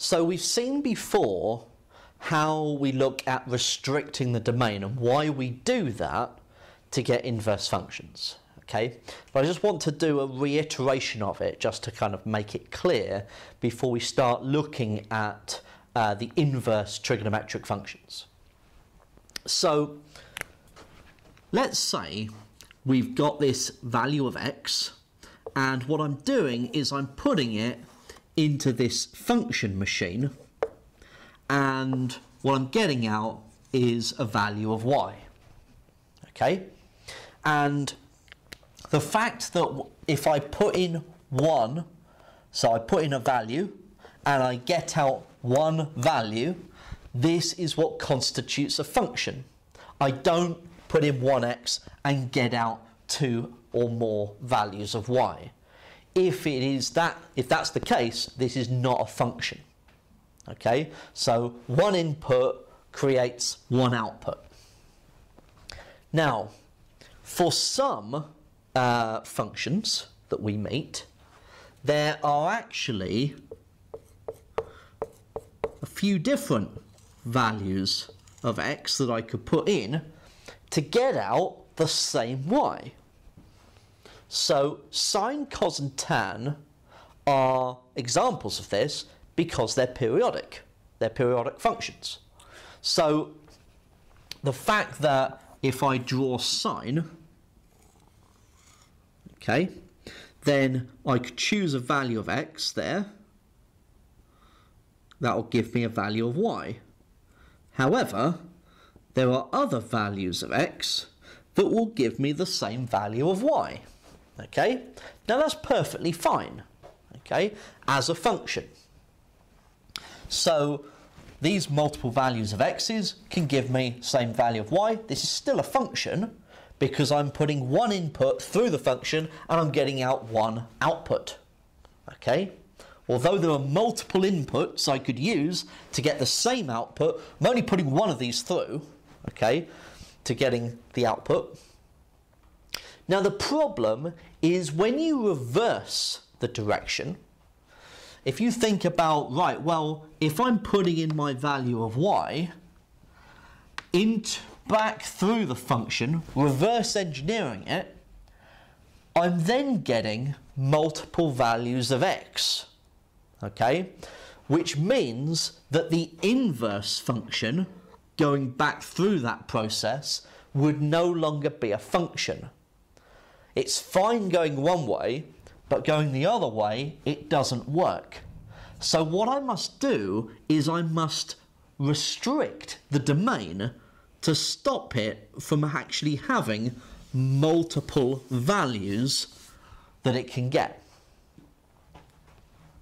So we've seen before how we look at restricting the domain and why we do that to get inverse functions. Okay, but I just want to do a reiteration of it just to kind of make it clear before we start looking at uh, the inverse trigonometric functions. So let's say we've got this value of x and what I'm doing is I'm putting it into this function machine and what I'm getting out is a value of y. Okay? And the fact that if I put in 1, so I put in a value and I get out one value, this is what constitutes a function. I don't put in 1x and get out two or more values of y. If it is that, if that's the case, this is not a function. Okay, so one input creates one output. Now, for some uh, functions that we meet, there are actually a few different values of x that I could put in to get out the same y. So sine, cos and tan are examples of this because they're periodic. They're periodic functions. So the fact that if I draw sine, okay, then I could choose a value of x there. That will give me a value of y. However, there are other values of x that will give me the same value of y. Okay, now that's perfectly fine. Okay, as a function. So these multiple values of x's can give me same value of y. This is still a function because I'm putting one input through the function and I'm getting out one output. Okay? Although there are multiple inputs I could use to get the same output, I'm only putting one of these through, okay, to getting the output. Now the problem is when you reverse the direction, if you think about, right, well, if I'm putting in my value of y, int back through the function, reverse engineering it, I'm then getting multiple values of x, okay? Which means that the inverse function going back through that process would no longer be a function. It's fine going one way, but going the other way, it doesn't work. So what I must do is I must restrict the domain to stop it from actually having multiple values that it can get.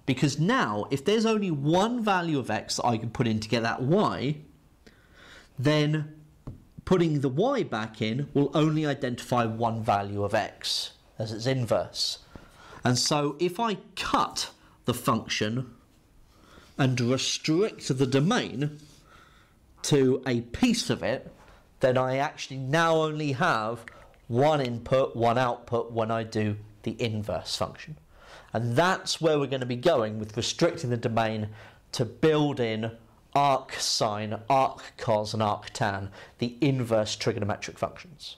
Because now, if there's only one value of x that I can put in to get that y, then putting the y back in will only identify one value of x as its inverse. And so if I cut the function and restrict the domain to a piece of it, then I actually now only have one input, one output when I do the inverse function. And that's where we're going to be going with restricting the domain to build in arc sine, arc cos, and arc tan, the inverse trigonometric functions.